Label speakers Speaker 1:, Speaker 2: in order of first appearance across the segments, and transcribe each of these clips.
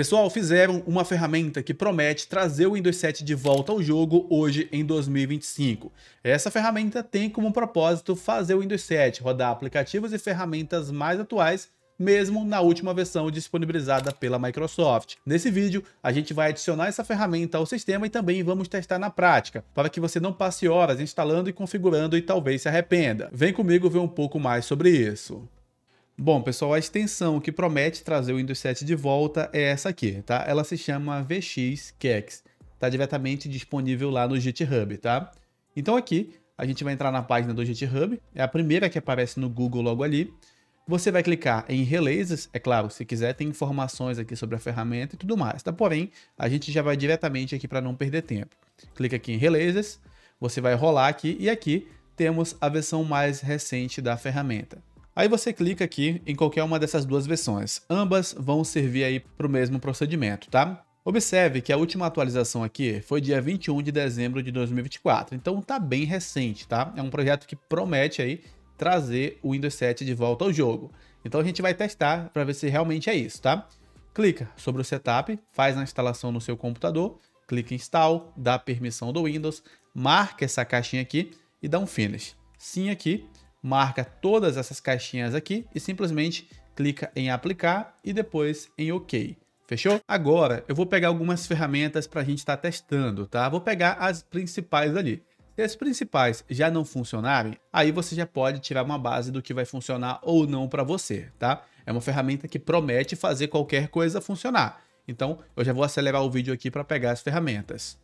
Speaker 1: Pessoal, fizeram uma ferramenta que promete trazer o Windows 7 de volta ao jogo hoje em 2025. Essa ferramenta tem como propósito fazer o Windows 7 rodar aplicativos e ferramentas mais atuais mesmo na última versão disponibilizada pela Microsoft. Nesse vídeo, a gente vai adicionar essa ferramenta ao sistema e também vamos testar na prática, para que você não passe horas instalando e configurando e talvez se arrependa. Vem comigo ver um pouco mais sobre isso. Bom, pessoal, a extensão que promete trazer o Windows 7 de volta é essa aqui, tá? Ela se chama VX Kex. Está diretamente disponível lá no GitHub, tá? Então aqui, a gente vai entrar na página do GitHub, é a primeira que aparece no Google logo ali. Você vai clicar em Releases, é claro, se quiser tem informações aqui sobre a ferramenta e tudo mais, tá? Porém, a gente já vai diretamente aqui para não perder tempo. Clica aqui em Releases, você vai rolar aqui e aqui temos a versão mais recente da ferramenta. Aí você clica aqui em qualquer uma dessas duas versões. Ambas vão servir aí para o mesmo procedimento, tá? Observe que a última atualização aqui foi dia 21 de dezembro de 2024, então tá bem recente, tá? É um projeto que promete aí trazer o Windows 7 de volta ao jogo. Então a gente vai testar para ver se realmente é isso, tá? Clica sobre o setup, faz a instalação no seu computador, clica em install, dá permissão do Windows, marca essa caixinha aqui e dá um finish. Sim aqui, marca todas essas caixinhas aqui e simplesmente clica em aplicar e depois em OK. Fechou? Agora eu vou pegar algumas ferramentas para a gente estar tá testando, tá? Vou pegar as principais ali. Se as principais já não funcionarem, aí você já pode tirar uma base do que vai funcionar ou não para você, tá? É uma ferramenta que promete fazer qualquer coisa funcionar. Então eu já vou acelerar o vídeo aqui para pegar as ferramentas.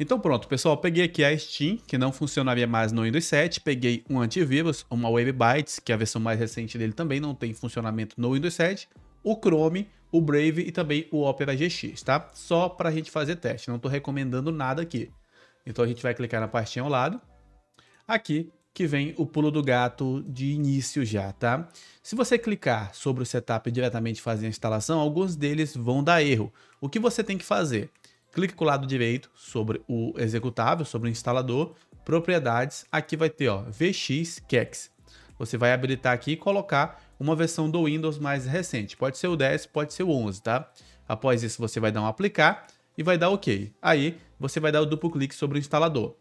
Speaker 1: Então pronto, pessoal, peguei aqui a Steam, que não funcionaria mais no Windows 7, peguei um antivírus, uma Webbytes, que é a versão mais recente dele também não tem funcionamento no Windows 7, o Chrome, o Brave e também o Opera GX, tá? Só para a gente fazer teste, não estou recomendando nada aqui. Então a gente vai clicar na pastinha ao lado. Aqui que vem o pulo do gato de início já, tá? Se você clicar sobre o setup e diretamente fazer a instalação, alguns deles vão dar erro. O que você tem que fazer? Clique com o lado direito sobre o executável, sobre o instalador, propriedades, aqui vai ter ó, VX Kex. Você vai habilitar aqui e colocar uma versão do Windows mais recente. Pode ser o 10, pode ser o 11, tá? Após isso, você vai dar um aplicar e vai dar OK. Aí, você vai dar o duplo clique sobre o instalador.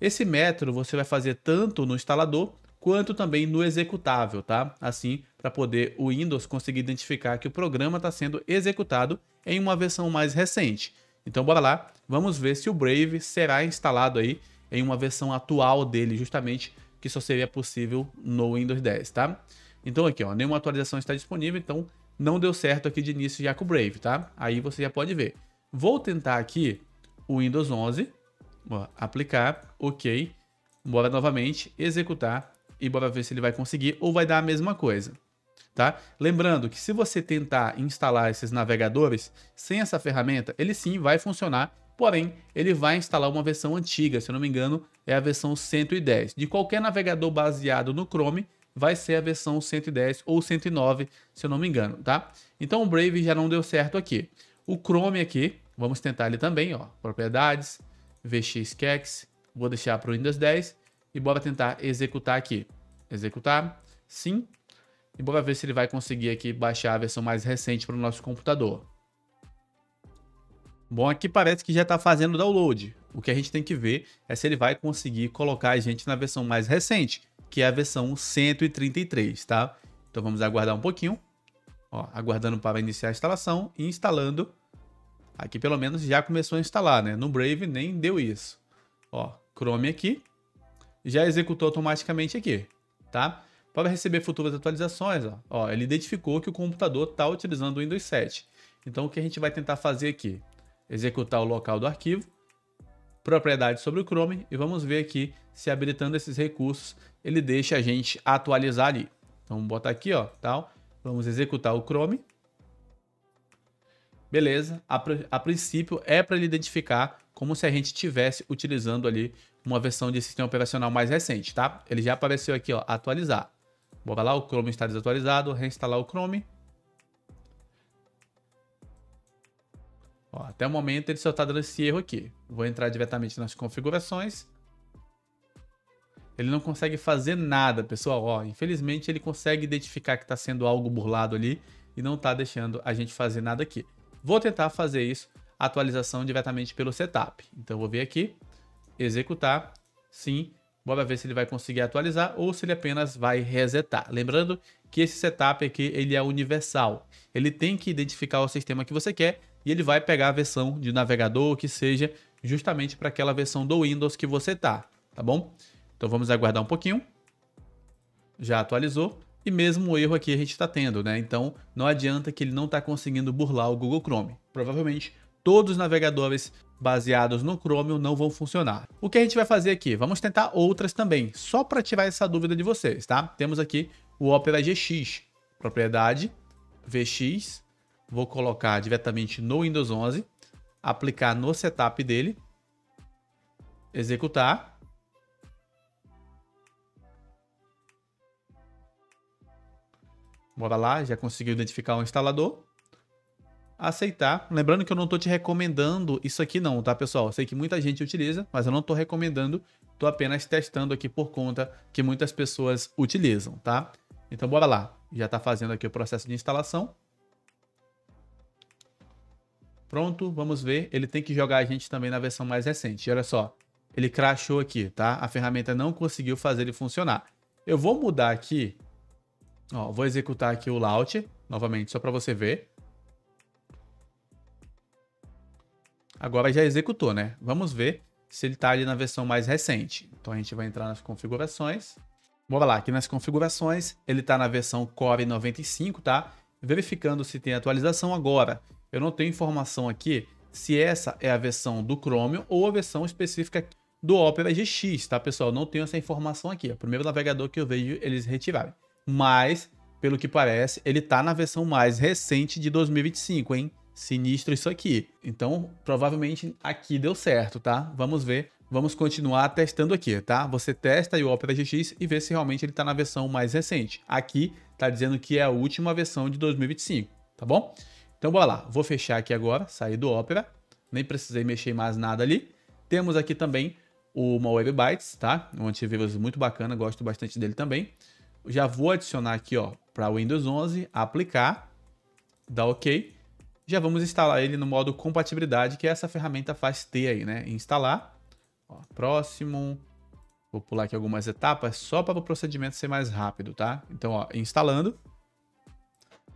Speaker 1: Esse método você vai fazer tanto no instalador quanto também no executável, tá? Assim, para poder o Windows conseguir identificar que o programa está sendo executado em uma versão mais recente. Então bora lá, vamos ver se o Brave será instalado aí em uma versão atual dele, justamente que só seria possível no Windows 10, tá? Então aqui, ó, nenhuma atualização está disponível, então não deu certo aqui de início já com o Brave, tá? Aí você já pode ver. Vou tentar aqui o Windows 11, ó, aplicar, ok, bora novamente, executar e bora ver se ele vai conseguir ou vai dar a mesma coisa tá? Lembrando que se você tentar instalar esses navegadores sem essa ferramenta, ele sim vai funcionar, porém ele vai instalar uma versão antiga, se eu não me engano é a versão 110. De qualquer navegador baseado no Chrome, vai ser a versão 110 ou 109, se eu não me engano, tá? Então o Brave já não deu certo aqui. O Chrome aqui, vamos tentar ele também, ó, propriedades, VXKex, vou deixar para o Windows 10 e bora tentar executar aqui. Executar, sim, e bora ver se ele vai conseguir aqui baixar a versão mais recente para o nosso computador. Bom, aqui parece que já está fazendo download. O que a gente tem que ver é se ele vai conseguir colocar a gente na versão mais recente, que é a versão 133, tá? Então vamos aguardar um pouquinho. Ó, aguardando para iniciar a instalação e instalando. Aqui pelo menos já começou a instalar, né? No Brave nem deu isso. Ó, Chrome aqui. Já executou automaticamente aqui, tá? Para receber futuras atualizações, ó, ó, ele identificou que o computador está utilizando o Windows 7. Então o que a gente vai tentar fazer aqui? Executar o local do arquivo, propriedades sobre o Chrome e vamos ver aqui se habilitando esses recursos ele deixa a gente atualizar ali. Então vamos botar aqui, ó, tal. Vamos executar o Chrome. Beleza, a, a princípio é para ele identificar como se a gente estivesse utilizando ali uma versão de sistema operacional mais recente, tá? Ele já apareceu aqui, ó, atualizar. Bora lá, o Chrome está desatualizado, reinstalar o Chrome. Ó, até o momento ele só está dando esse erro aqui. Vou entrar diretamente nas configurações. Ele não consegue fazer nada, pessoal. Ó, infelizmente ele consegue identificar que está sendo algo burlado ali e não está deixando a gente fazer nada aqui. Vou tentar fazer isso, atualização diretamente pelo setup. Então vou vir aqui, executar, sim, bora ver se ele vai conseguir atualizar ou se ele apenas vai resetar. Lembrando que esse setup aqui ele é universal. Ele tem que identificar o sistema que você quer e ele vai pegar a versão de navegador que seja justamente para aquela versão do Windows que você tá, tá bom? Então vamos aguardar um pouquinho. Já atualizou. E mesmo o erro aqui a gente está tendo, né? Então não adianta que ele não está conseguindo burlar o Google Chrome. Provavelmente todos os navegadores baseados no Chrome não vão funcionar. O que a gente vai fazer aqui? Vamos tentar outras também, só para tirar essa dúvida de vocês, tá? Temos aqui o Opera GX, propriedade VX, vou colocar diretamente no Windows 11, aplicar no setup dele, executar. Bora lá, já conseguiu identificar o instalador. Aceitar. Lembrando que eu não estou te recomendando isso aqui não, tá, pessoal? Sei que muita gente utiliza, mas eu não estou recomendando. Estou apenas testando aqui por conta que muitas pessoas utilizam, tá? Então, bora lá. Já está fazendo aqui o processo de instalação. Pronto, vamos ver. Ele tem que jogar a gente também na versão mais recente. olha só, ele crashou aqui, tá? A ferramenta não conseguiu fazer ele funcionar. Eu vou mudar aqui. Ó, vou executar aqui o launch, novamente, só para você ver. Agora já executou, né? Vamos ver se ele está ali na versão mais recente. Então a gente vai entrar nas configurações. Bora lá, aqui nas configurações, ele está na versão Core 95, tá? Verificando se tem atualização agora. Eu não tenho informação aqui se essa é a versão do Chromium ou a versão específica do Opera GX, tá, pessoal? Não tenho essa informação aqui. É o primeiro navegador que eu vejo eles retirarem. Mas, pelo que parece, ele tá na versão mais recente de 2025, hein? Sinistro isso aqui. Então, provavelmente aqui deu certo, tá? Vamos ver. Vamos continuar testando aqui, tá? Você testa o Opera GX e vê se realmente ele tá na versão mais recente. Aqui tá dizendo que é a última versão de 2025, tá bom? Então bora lá, vou fechar aqui agora, sair do Opera, nem precisei mexer mais nada ali. Temos aqui também o Malware Bytes, tá? Um antivírus muito bacana, gosto bastante dele também. Já vou adicionar aqui, ó, para Windows 11, aplicar, dar OK. Já vamos instalar ele no modo compatibilidade, que essa ferramenta faz ter aí, né? Instalar, ó, próximo, vou pular aqui algumas etapas só para o procedimento ser mais rápido, tá? Então, ó, instalando,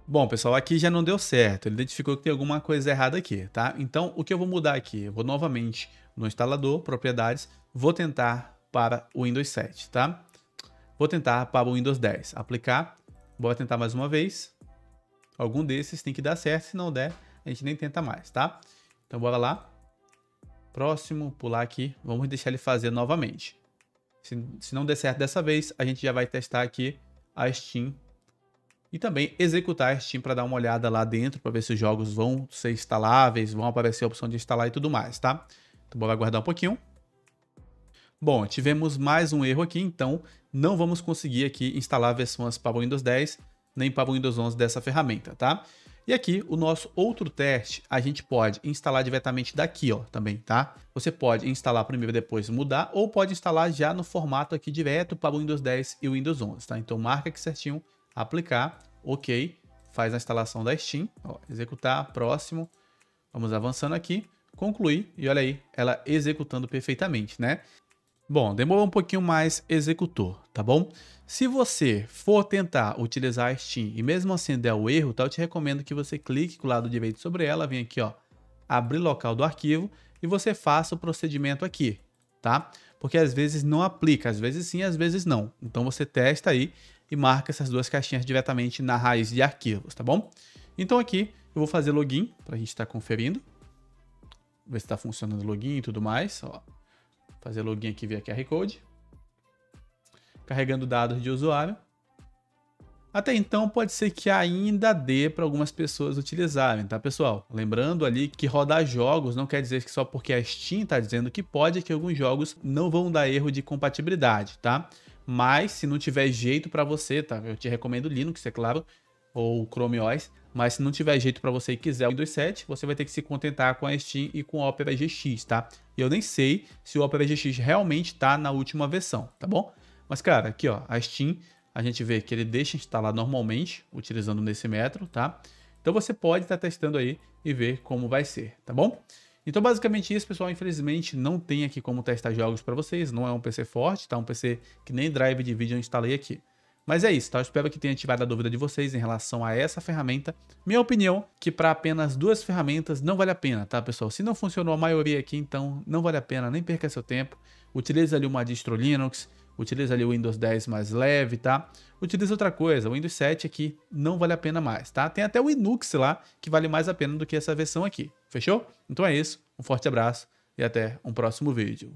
Speaker 1: Bom, pessoal, aqui já não deu certo. Ele identificou que tem alguma coisa errada aqui, tá? Então, o que eu vou mudar aqui? Eu vou novamente no instalador, propriedades, vou tentar para o Windows 7, tá? Vou tentar para o Windows 10. Aplicar, vou tentar mais uma vez. Algum desses tem que dar certo, se não der, a gente nem tenta mais, tá? Então, bora lá. Próximo, pular aqui. Vamos deixar ele fazer novamente. Se, se não der certo dessa vez, a gente já vai testar aqui a Steam e também executar a Steam para dar uma olhada lá dentro para ver se os jogos vão ser instaláveis, vão aparecer a opção de instalar e tudo mais, tá? Então bora aguardar um pouquinho. Bom, tivemos mais um erro aqui, então não vamos conseguir aqui instalar versões para Windows 10 nem para o Windows 11 dessa ferramenta, tá? E aqui, o nosso outro teste, a gente pode instalar diretamente daqui, ó, também, tá? Você pode instalar primeiro e depois mudar, ou pode instalar já no formato aqui direto para o Windows 10 e o Windows 11, tá? Então marca aqui certinho aplicar, ok, faz a instalação da Steam, ó, executar, próximo, vamos avançando aqui, concluir, e olha aí, ela executando perfeitamente, né? Bom, demorou um pouquinho mais, executor, tá bom? Se você for tentar utilizar a Steam e mesmo assim der o erro, tá, eu te recomendo que você clique com o lado direito sobre ela, vem aqui, ó, abrir local do arquivo e você faça o procedimento aqui, tá? Porque às vezes não aplica, às vezes sim, às vezes não. Então você testa aí e marca essas duas caixinhas diretamente na raiz de arquivos, tá bom? Então aqui eu vou fazer login para a gente estar tá conferindo. Ver se está funcionando o login e tudo mais. Ó. Fazer login aqui via QR Code. Carregando dados de usuário. Até então pode ser que ainda dê para algumas pessoas utilizarem, tá pessoal? Lembrando ali que rodar jogos não quer dizer que só porque a Steam está dizendo que pode, que alguns jogos não vão dar erro de compatibilidade, tá? Mas se não tiver jeito para você, tá? Eu te recomendo Linux, é claro, ou Chrome OS. Mas se não tiver jeito para você e quiser o Windows 7, você vai ter que se contentar com a Steam e com o Opera GX, tá? E eu nem sei se o Opera GX realmente está na última versão, tá bom? Mas, cara, aqui, ó, a Steam, a gente vê que ele deixa instalar normalmente, utilizando nesse método, tá? Então você pode estar tá testando aí e ver como vai ser, tá bom? Então, basicamente isso, pessoal. Infelizmente, não tem aqui como testar jogos para vocês. Não é um PC forte, tá? Um PC que nem drive de vídeo eu instalei aqui. Mas é isso, tá? Eu espero que tenha tirado a dúvida de vocês em relação a essa ferramenta. Minha opinião, que para apenas duas ferramentas não vale a pena, tá, pessoal? Se não funcionou a maioria aqui, então não vale a pena, nem perca seu tempo. Utilize ali uma distro Linux, utilize ali o Windows 10 mais leve, tá? Utilize outra coisa, o Windows 7 aqui não vale a pena mais, tá? Tem até o Linux lá, que vale mais a pena do que essa versão aqui, fechou? Então é isso, um forte abraço e até um próximo vídeo.